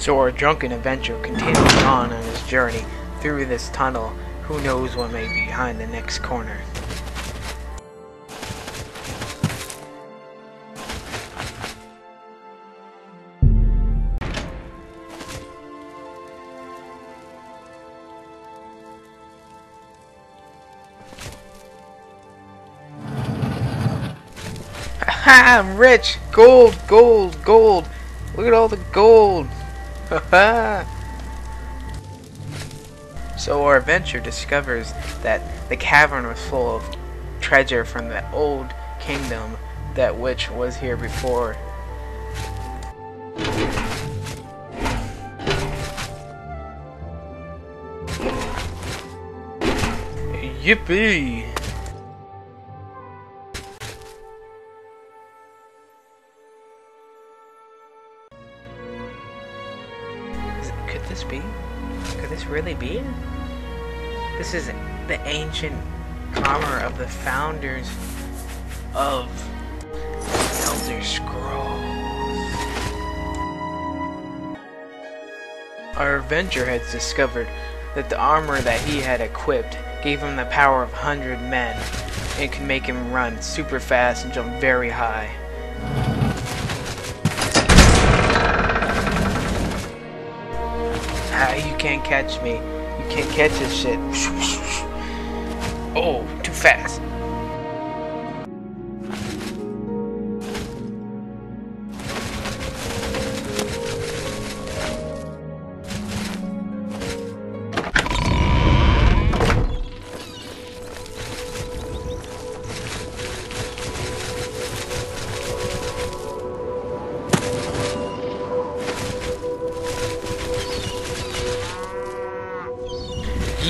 So our drunken adventurer continues on on his journey through this tunnel. Who knows what may be behind the next corner. I'm rich! Gold, gold, gold! Look at all the gold! So our adventure discovers that the cavern was full of treasure from the old kingdom that which was here before. Yippee! This be? Could this really be? This is the ancient armor of the founders of Elder Scrolls. Our adventurer has discovered that the armor that he had equipped gave him the power of 100 men. and could make him run super fast and jump very high. Can't catch me. You can't catch this shit. Oh, too fast.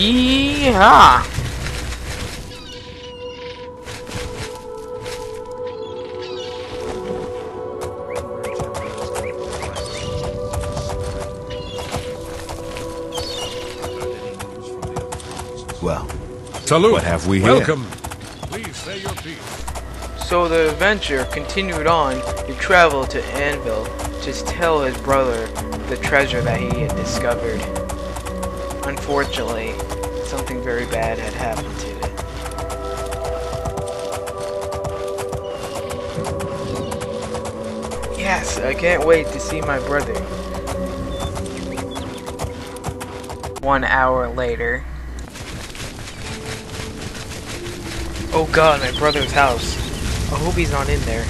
Yeehaw! Well, Salute. What have we here? Welcome. Please say your piece. So the adventure continued on to travel to Anvil to tell his brother the treasure that he had discovered. Unfortunately, something very bad had happened to it. Yes, I can't wait to see my brother. One hour later. Oh god, my brother's house. I hope he's not in there.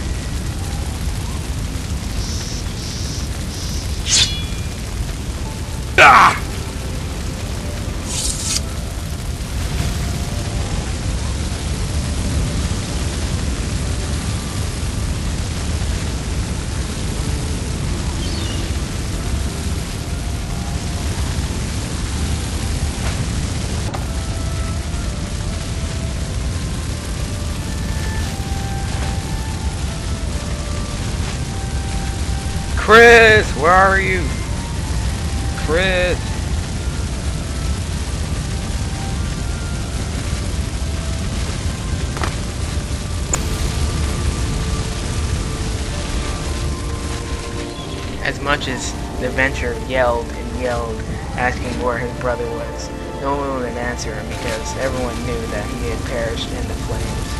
Chris, where are you? Chris. As much as the adventurer yelled and yelled, asking where his brother was, no one would answer him because everyone knew that he had perished in the flames.